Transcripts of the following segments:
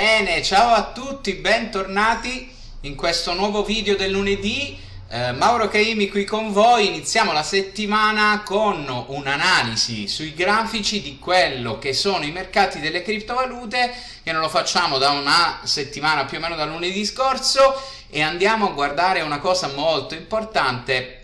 Bene, ciao a tutti, bentornati in questo nuovo video del lunedì. Eh, Mauro Caimi qui con voi, iniziamo la settimana con un'analisi sui grafici di quello che sono i mercati delle criptovalute, che non lo facciamo da una settimana più o meno da lunedì scorso e andiamo a guardare una cosa molto importante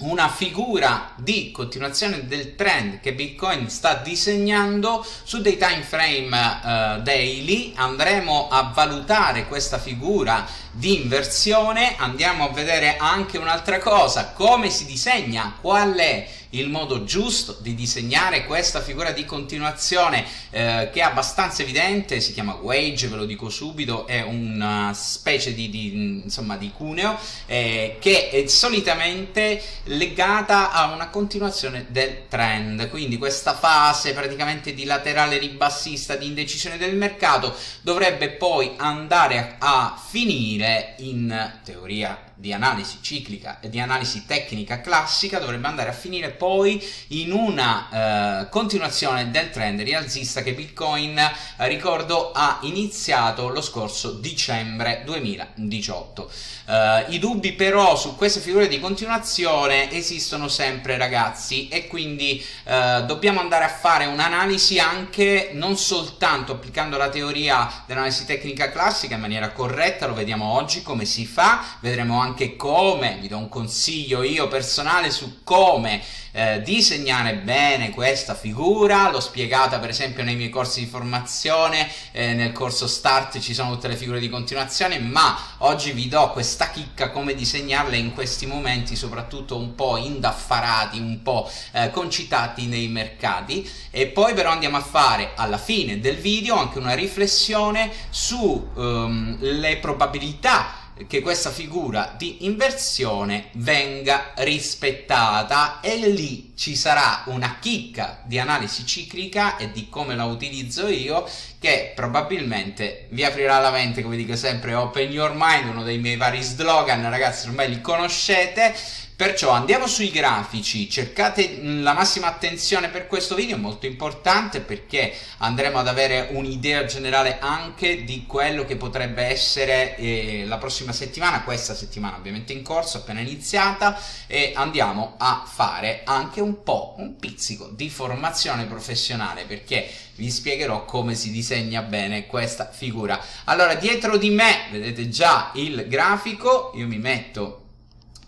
una figura di continuazione del trend che Bitcoin sta disegnando su dei time frame uh, daily. Andremo a valutare questa figura di inversione. Andiamo a vedere anche un'altra cosa. Come si disegna? Qual è il modo giusto di disegnare questa figura di continuazione eh, che è abbastanza evidente, si chiama wage, ve lo dico subito, è una specie di, di, insomma, di cuneo eh, che è solitamente legata a una continuazione del trend, quindi questa fase praticamente di laterale ribassista, di indecisione del mercato dovrebbe poi andare a, finire in teoria di analisi ciclica e di analisi tecnica classica dovrebbe andare a finire poi in una eh, continuazione del trend rialzista che Bitcoin, eh, ricordo, ha iniziato lo scorso dicembre 2018. Eh, I dubbi però su queste figure di continuazione esistono sempre ragazzi e quindi eh, dobbiamo andare a fare un'analisi anche non soltanto applicando la teoria dell'analisi tecnica classica in maniera corretta, lo vediamo oggi come si fa, vedremo anche anche come, vi do un consiglio io personale su come eh, disegnare bene questa figura, l'ho spiegata per esempio nei miei corsi di formazione, eh, nel corso Start ci sono tutte le figure di continuazione, ma oggi vi do questa chicca come disegnarle in questi momenti, soprattutto un po' indaffarati, un po' eh, concitati nei mercati. E poi però andiamo a fare alla fine del video anche una riflessione sulle ehm, um, probabilità che questa figura di inversione venga rispettata e lì ci sarà una chicca di analisi ciclica e di come la utilizzo io che probabilmente vi aprirà la mente come dico sempre open your mind uno dei miei vari slogan. Ragazzi ormai li conoscete Perciò andiamo sui grafici, cercate la massima attenzione per questo video, è molto importante perché andremo ad avere un'idea generale anche di quello che potrebbe essere eh, la prossima settimana, questa settimana ovviamente in corso, appena iniziata, e andiamo a fare anche un po', un pizzico di formazione professionale perché vi spiegherò come si disegna bene questa figura. Allora, dietro di me vedete già il grafico, io mi metto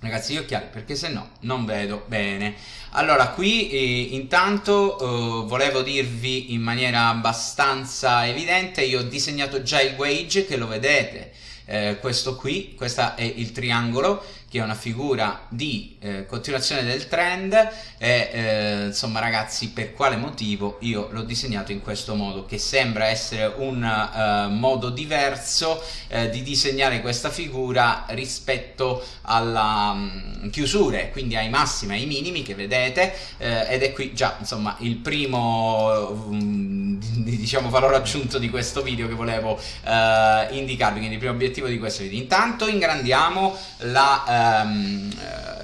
Ragazzi, gli occhiali perché se no non vedo bene. Allora, qui eh, intanto eh, volevo dirvi in maniera abbastanza evidente, io ho disegnato già il wage che lo vedete, eh, questo qui, questo è il triangolo che è una figura di eh, continuazione del trend e eh, insomma ragazzi per quale motivo io l'ho disegnato in questo modo che sembra essere un uh, modo diverso uh, di disegnare questa figura rispetto alla um, chiusure quindi ai massimi e ai minimi che vedete uh, ed è qui già insomma il primo um, diciamo valore aggiunto di questo video che volevo indicarvi quindi il primo obiettivo di questo video. Intanto ingrandiamo la um,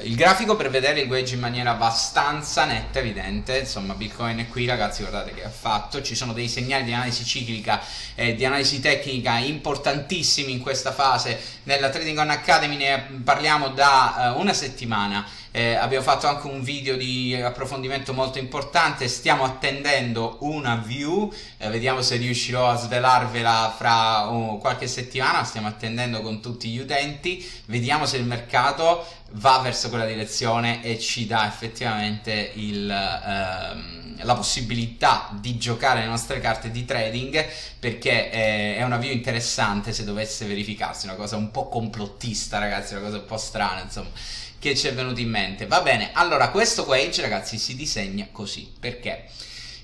il grafico per vedere il wedge in maniera abbastanza netta, evidente, insomma Bitcoin è qui ragazzi, guardate che ha fatto, ci sono dei segnali di analisi ciclica e di analisi tecnica importantissimi in questa fase, nella Trading On Academy ne parliamo da uh, una settimana, eh, abbiamo fatto anche un video di approfondimento molto importante, stiamo attendendo una view, eh, vediamo se riuscirò a svelarvela fra uh, qualche settimana, stiamo attendendo con tutti gli utenti, vediamo se il mercato va verso quella direzione e ci dà effettivamente il, ehm, la possibilità di giocare le nostre carte di trading perché è, è una view interessante se dovesse verificarsi, una cosa un po' complottista ragazzi, una cosa un po' strana insomma che ci è venuto in mente. Va bene, allora questo wage ragazzi si disegna così, perché?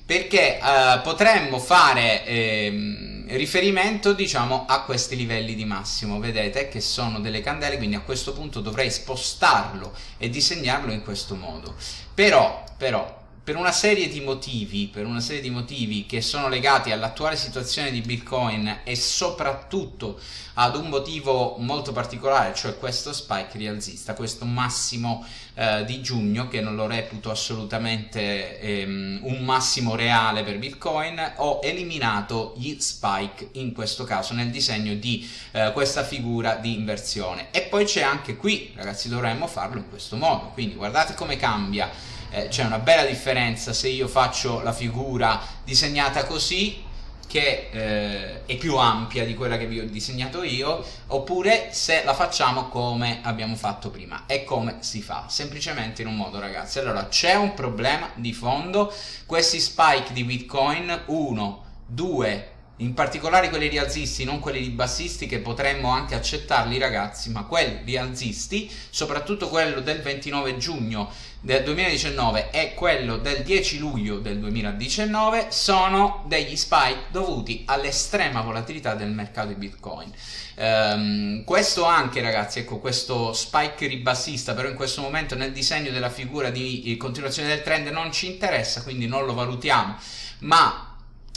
Perché uh, potremmo fare ehm, riferimento diciamo a questi livelli di massimo, vedete che sono delle candele, quindi a questo punto dovrei spostarlo e disegnarlo in questo modo. Però, però per una serie di motivi, per una serie di motivi che sono legati all'attuale situazione di Bitcoin e soprattutto ad un motivo molto particolare, cioè questo spike rialzista, questo massimo eh, di giugno che non lo reputo assolutamente ehm, un massimo reale per Bitcoin, ho eliminato gli spike in questo caso nel disegno di eh, questa figura di inversione. E poi c'è anche qui, ragazzi, dovremmo farlo in questo modo, quindi guardate come cambia eh, c'è una bella differenza se io faccio la figura disegnata così che eh, è più ampia di quella che vi ho disegnato io oppure se la facciamo come abbiamo fatto prima e come si fa semplicemente in un modo ragazzi. Allora c'è un problema di fondo. Questi spike di bitcoin 1 2 in particolare quelli rialzisti, non quelli bassisti che potremmo anche accettarli ragazzi, ma quelli rialzisti, soprattutto quello del 29 giugno del 2019 e quello del 10 luglio del 2019 sono degli spike dovuti all'estrema volatilità del mercato di Bitcoin. Um, questo anche ragazzi, ecco questo spike ribassista, però in questo momento nel disegno della figura di continuazione del trend non ci interessa, quindi non lo valutiamo, ma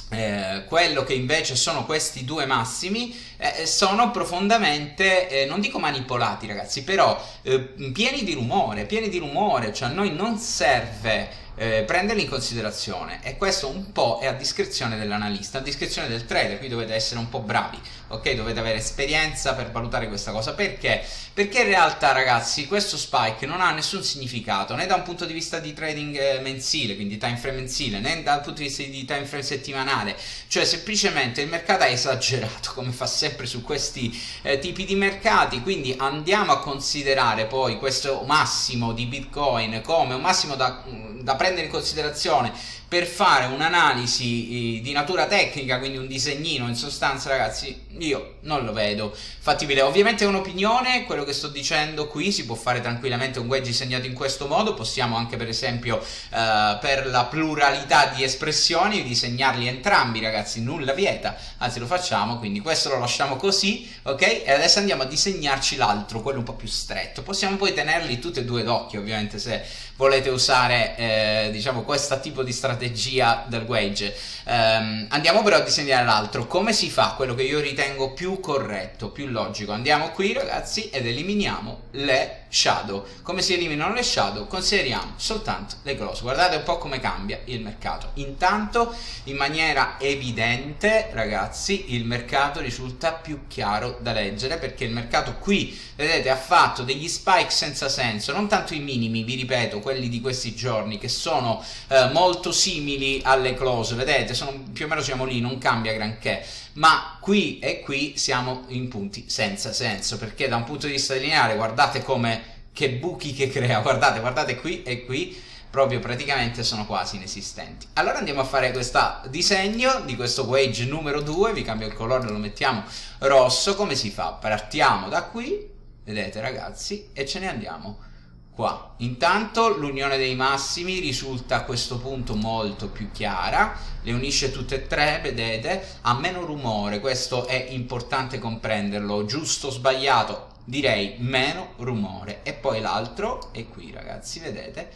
eh, quello che invece sono questi due massimi eh, sono profondamente, eh, non dico manipolati ragazzi, però eh, pieni di rumore, pieni di rumore, cioè a noi non serve eh, prenderli in considerazione e questo un po' è a discrezione dell'analista, a discrezione del trader, qui dovete essere un po' bravi, ok? Dovete avere esperienza per valutare questa cosa, perché? Perché in realtà ragazzi questo spike non ha nessun significato né da un punto di vista di trading eh, mensile, quindi time frame mensile, né dal punto di vista di time frame settimanale, cioè semplicemente il mercato ha esagerato come fa sempre su questi eh, tipi di mercati, quindi andiamo a considerare poi questo massimo di Bitcoin come un massimo da, da prendere prendere in considerazione per fare un'analisi eh, di natura tecnica, quindi un disegnino in sostanza, ragazzi, io non lo vedo fattibile. Ovviamente è un'opinione, quello che sto dicendo qui si può fare tranquillamente un wedge disegnato in questo modo, possiamo anche per esempio eh, per la pluralità di espressioni disegnarli entrambi, ragazzi, nulla vieta, anzi lo facciamo, quindi questo lo lasciamo così, ok? E adesso andiamo a disegnarci l'altro, quello un po' più stretto. Possiamo poi tenerli tutti e due d'occhio, ovviamente, se volete usare, eh, diciamo, questo tipo di strategia strategia del wage. Um, andiamo però a disegnare l'altro. Come si fa? Quello che io ritengo più corretto, più logico. Andiamo qui ragazzi ed eliminiamo le shadow. Come si eliminano le shadow? Consideriamo soltanto le close. Guardate un po' come cambia il mercato. Intanto, in maniera evidente, ragazzi, il mercato risulta più chiaro da leggere perché il mercato qui, vedete, ha fatto degli spike senza senso, non tanto i minimi, vi ripeto, quelli di questi giorni che sono eh, molto simili alle close, vedete, sono, più o meno siamo lì, non cambia granché, ma qui e qui siamo in punti senza senso, perché da un punto di vista lineare guardate come che buchi che crea, guardate, guardate qui e qui, proprio praticamente sono quasi inesistenti. Allora andiamo a fare questo disegno di questo wage numero 2, vi cambio il colore, lo mettiamo rosso, come si fa? Partiamo da qui, vedete ragazzi, e ce ne andiamo qua. Intanto l'unione dei massimi risulta a questo punto molto più chiara, le unisce tutte e tre, vedete, ha meno rumore, questo è importante comprenderlo, giusto o sbagliato, direi meno rumore. E poi l'altro è qui ragazzi, vedete,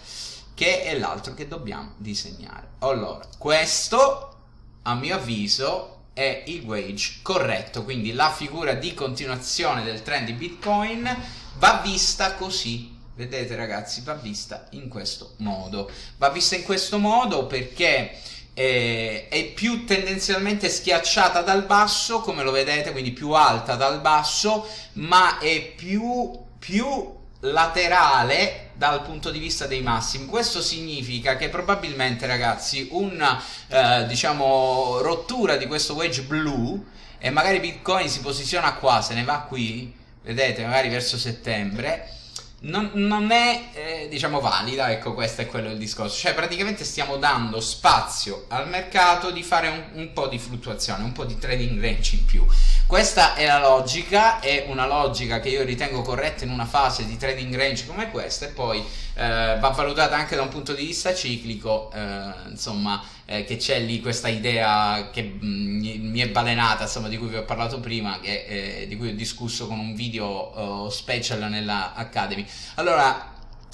che è l'altro che dobbiamo disegnare. Allora, questo a mio avviso è il wage corretto, quindi la figura di continuazione del trend di Bitcoin va vista così Vedete ragazzi, va vista in questo modo. Va vista in questo modo perché eh, è più tendenzialmente schiacciata dal basso, come lo vedete, quindi più alta dal basso, ma è più, più laterale dal punto di vista dei massimi. Questo significa che probabilmente, ragazzi, una eh, diciamo rottura di questo wedge blu e magari Bitcoin si posiziona qua, se ne va qui, vedete, magari verso settembre non, non è eh, diciamo valida, ecco questo è quello il discorso, cioè praticamente stiamo dando spazio al mercato di fare un, un po' di fluttuazione, un po' di trading range in più. Questa è la logica, è una logica che io ritengo corretta in una fase di trading range come questa e poi eh, va valutata anche da un punto di vista ciclico, eh, insomma, eh, che c'è lì questa idea che mh, mm, mi è balenata, insomma, di cui vi ho parlato prima, che, eh, di cui ho discusso con un video uh, special nella Academy. Allora,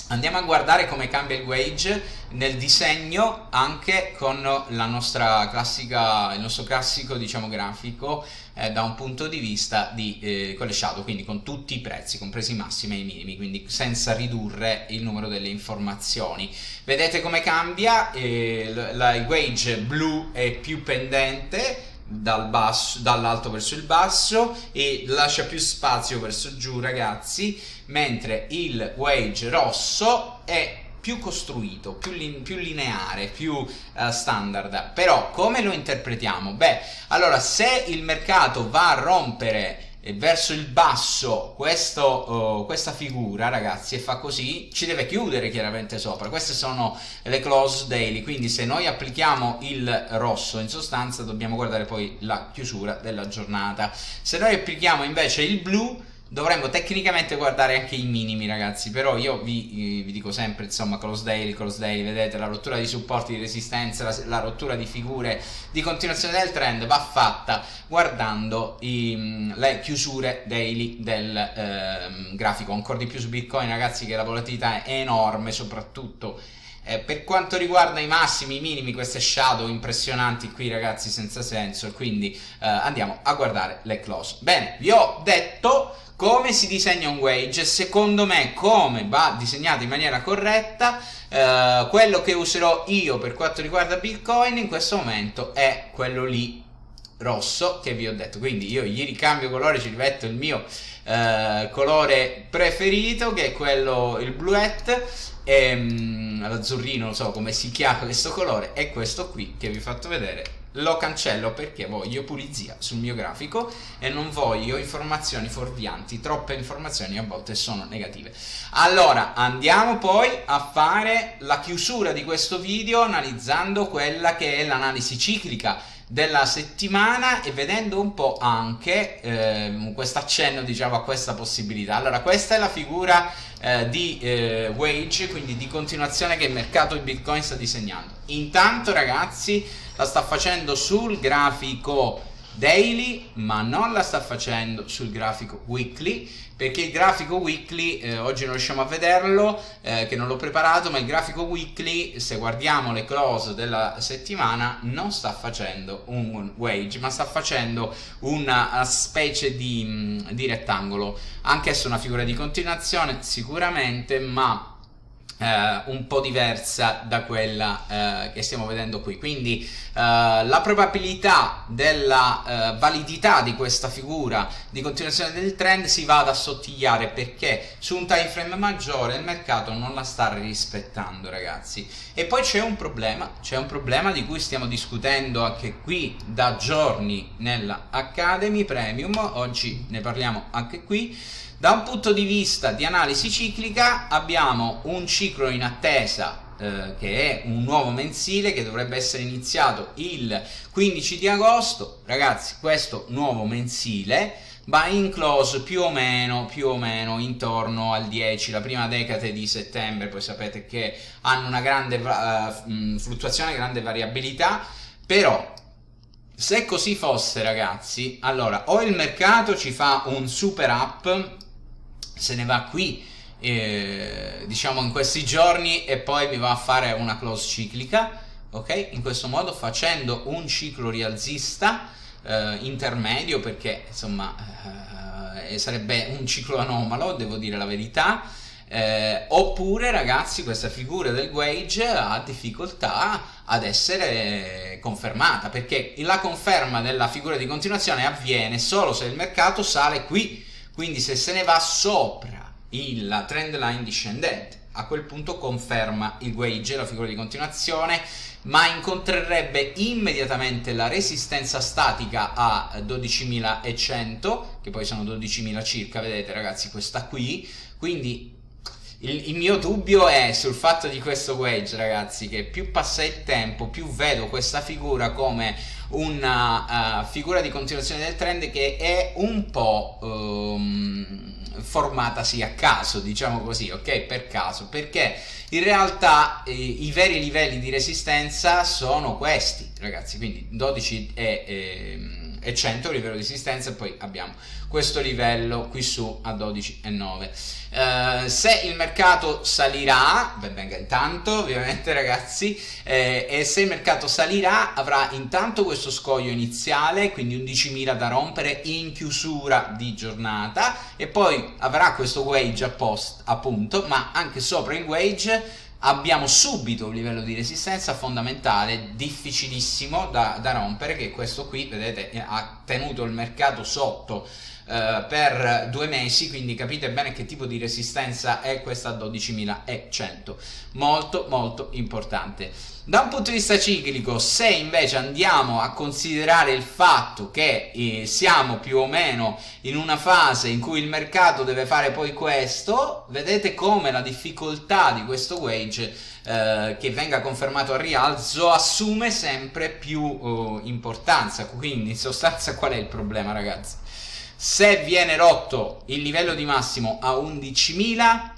Andiamo a guardare come cambia il wage nel disegno anche con classica, il nostro classico diciamo grafico eh, da un punto di vista di, eh, con le shadow, quindi con tutti i prezzi, compresi i massimi e i minimi, quindi senza ridurre il numero delle informazioni. Vedete come cambia, eh, la, il wage blu è più pendente, dal basso, dall'alto verso il basso e lascia più spazio verso giù ragazzi mentre il wage rosso è più costruito, più, lin- più lineare, più uh, standard. Però come lo interpretiamo? Beh, allora se il mercato va a rompere verso il basso questo, uh, questa figura ragazzi e fa così ci deve chiudere chiaramente sopra. Queste sono le close daily. Quindi se noi applichiamo il rosso in sostanza dobbiamo guardare poi la chiusura della giornata. Se noi applichiamo invece il blu dovremmo tecnicamente guardare anche i minimi ragazzi però io vi, vi, dico sempre insomma close daily vedete la rottura di supporti di resistenza la, la rottura di figure di continuazione del trend va fatta guardando i, le chiusure daily del eh, grafico ancora di più su bitcoin ragazzi che la volatilità è enorme soprattutto eh, per quanto riguarda i massimi, i minimi, queste shadow impressionanti qui ragazzi senza senso, quindi eh, andiamo a guardare le close. Bene, vi ho detto come si disegna un wage, secondo me come va disegnato in maniera corretta, eh, quello che userò io per quanto riguarda Bitcoin in questo momento è quello lì rosso che vi ho detto, quindi io gli ricambio colore, ci rimetto il mio eh, colore preferito che è quello, il bluette, e, um, l'azzurrino, non so come si chiama questo colore, è questo qui che vi ho fatto vedere lo cancello perché voglio pulizia sul mio grafico e non voglio informazioni fuorvianti, troppe informazioni a volte sono negative. Allora, andiamo poi a fare la chiusura di questo video analizzando quella che è l'analisi ciclica della settimana e vedendo un po' anche eh, questo accenno diciamo a questa possibilità. Allora, questa è la figura eh, di eh, wage, quindi di continuazione che il mercato di Bitcoin sta disegnando. Intanto, ragazzi, la sta facendo sul grafico daily, ma non la sta facendo sul grafico weekly, perché il grafico weekly, eh, oggi non riusciamo a vederlo, eh, che non l'ho preparato, ma il grafico weekly, se guardiamo le close della settimana, non sta facendo un wage, ma sta facendo una specie di, mm, di rettangolo. Anch'essa una figura di continuazione, sicuramente, ma eh, un po' diversa da quella eh, che stiamo vedendo qui. Quindi eh, la probabilità della eh, validità di questa figura di continuazione del trend si va ad assottigliare perché su un time frame maggiore il mercato non la sta rispettando, ragazzi. E poi c'è un problema, c'è un problema di cui stiamo discutendo anche qui da giorni nella Academy Premium. Oggi ne parliamo anche qui da un punto di vista di analisi ciclica abbiamo un ciclo in attesa eh, che è un nuovo mensile che dovrebbe essere iniziato il 15 di agosto. Ragazzi, questo nuovo mensile va in close più o meno, più o meno intorno al 10, la prima decade di settembre, poi sapete che hanno una grande uh, fluttuazione, grande variabilità, però se così fosse ragazzi, allora o il mercato ci fa un super up se ne va qui eh, diciamo in questi giorni e poi mi va a fare una close ciclica ok? In questo modo facendo un ciclo rialzista eh, intermedio perché insomma eh, sarebbe un ciclo anomalo devo dire la verità eh, oppure ragazzi questa figura del wage ha difficoltà ad essere confermata perché la conferma della figura di continuazione avviene solo se il mercato sale qui quindi se se ne va sopra il trend line discendente, a quel punto conferma il wage, la figura di continuazione, ma incontrerebbe immediatamente la resistenza statica a 12.100, che poi sono 12.000 circa, vedete ragazzi, questa qui, quindi il, il, mio dubbio è sul fatto di questo wedge, ragazzi, che più passa il tempo, più vedo questa figura come una uh, figura di continuazione del trend che è un po' um, formatasi a caso, diciamo così, ok? Per caso, perché in realtà eh, i veri livelli di resistenza sono questi, ragazzi, quindi 12 e... Eh, e 100 livello di resistenza e poi abbiamo questo livello qui su a 12,9 eh, se il mercato salirà ben venga intanto ovviamente ragazzi eh, e se il mercato salirà avrà intanto questo scoglio iniziale quindi 11.000 da rompere in chiusura di giornata e poi avrà questo wage a post appunto ma anche sopra il wage abbiamo subito un livello di resistenza fondamentale difficilissimo da, da rompere che questo qui vedete ha tenuto il mercato sotto eh, per due mesi, quindi capite bene che tipo di resistenza è questa 12.100, molto molto importante. Da un punto di vista ciclico, se invece andiamo a considerare il fatto che eh, siamo più o meno in una fase in cui il mercato deve fare poi questo, vedete come la difficoltà di questo wage eh, che venga confermato al rialzo assume sempre più eh, importanza. Quindi in sostanza qual è il problema ragazzi? Se viene rotto il livello di massimo a 11.000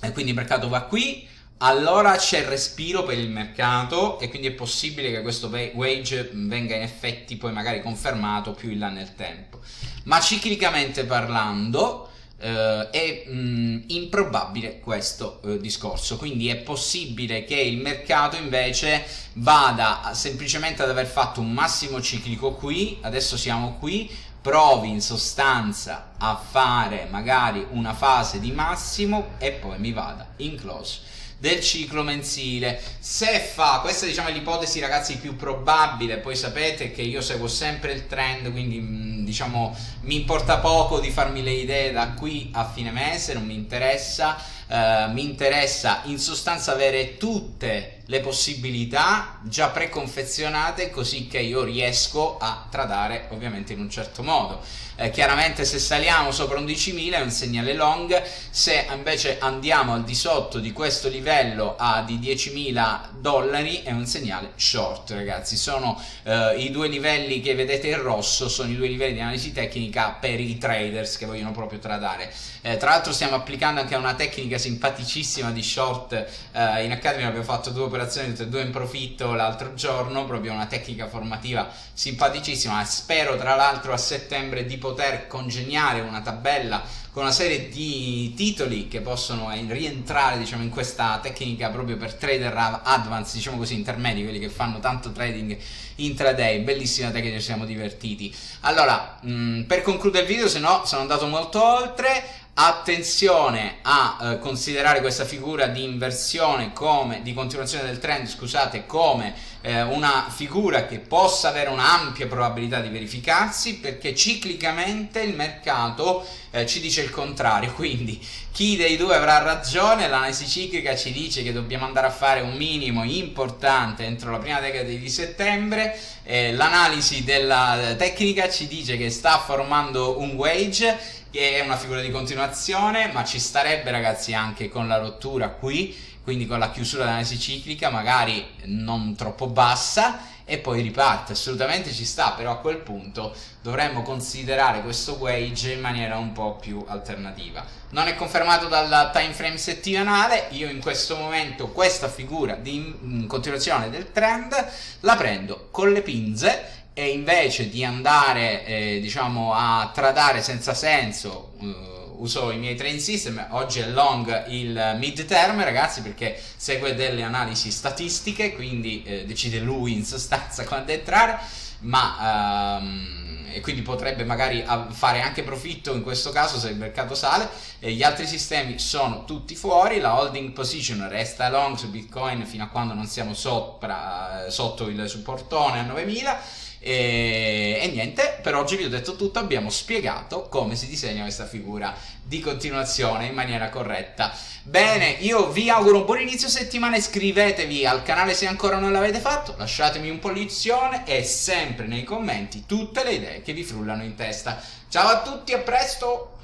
e quindi il mercato va qui, allora c'è respiro per il mercato e quindi è possibile che questo wage venga in effetti poi magari confermato più in là nel tempo. Ma ciclicamente parlando eh, è mh, improbabile questo eh, discorso, quindi è possibile che il mercato invece vada semplicemente ad aver fatto un massimo ciclico qui, adesso siamo qui, provi in sostanza a fare magari una fase di massimo e poi mi vada in close del ciclo mensile. Se fa, questa diciamo è l'ipotesi ragazzi più probabile, poi sapete che io seguo sempre il trend, quindi mm, diciamo mi importa poco di farmi le idee da qui a fine mese, non mi interessa, eh, mi interessa in sostanza avere tutte le possibilità già preconfezionate così che io riesco a tradare ovviamente in un certo modo. Eh, chiaramente se saliamo sopra 11.000 è un segnale long, se invece andiamo al di sotto di questo livello a di 10.000 dollari è un segnale short ragazzi, sono eh, i due livelli che vedete in rosso, sono i due livelli di analisi tecnica per i traders che vogliono proprio tradare. Eh, tra l'altro stiamo applicando anche una tecnica simpaticissima di short, eh, in Academy abbiamo fatto due operazioni tutte e due in profitto l'altro giorno, proprio una tecnica formativa simpaticissima, spero tra l'altro a settembre di poter poter congegnare una tabella con una serie di titoli che possono rientrare diciamo, in questa tecnica proprio per trader advanced, diciamo così, intermedi, quelli che fanno tanto trading intraday, bellissima tecnica, ci siamo divertiti. Allora, mh, mm, per concludere il video, se no sono andato molto oltre, attenzione a eh, considerare questa figura di inversione come di continuazione del trend scusate come eh, una figura che possa avere un'ampia probabilità di verificarsi perché ciclicamente il mercato eh, ci dice il contrario. Quindi chi dei due avrà ragione? L'analisi ciclica ci dice che dobbiamo andare a fare un minimo importante entro la prima decade di settembre. L'analisi della tecnica ci dice che sta formando un wage è una figura di continuazione, ma ci starebbe ragazzi anche con la rottura qui, quindi con la chiusura dell'analisi ciclica, magari non troppo bassa e poi riparte, assolutamente ci sta, però a quel punto dovremmo considerare questo wage in maniera un po' più alternativa. Non è confermato dal time frame settimanale, io in questo momento questa figura di continuazione del trend la prendo con le pinze e invece di andare eh, diciamo a tradare senza senso uh, uso i miei train system oggi è long il mid term ragazzi perché segue delle analisi statistiche quindi eh, decide lui in sostanza quando entrare ma um, e quindi potrebbe magari fare anche profitto in questo caso se il mercato sale. E gli altri sistemi sono tutti fuori la holding position resta long su bitcoin fino a quando non siamo sopra, sotto il supportone a 9000 e, e, niente, per oggi vi ho detto tutto, abbiamo spiegato come si disegna questa figura di continuazione in maniera corretta. Bene, io vi auguro un buon inizio settimana, iscrivetevi al canale se ancora non l'avete fatto, lasciatemi un pollizione e sempre nei commenti tutte le idee che vi frullano in testa. Ciao a tutti, a presto!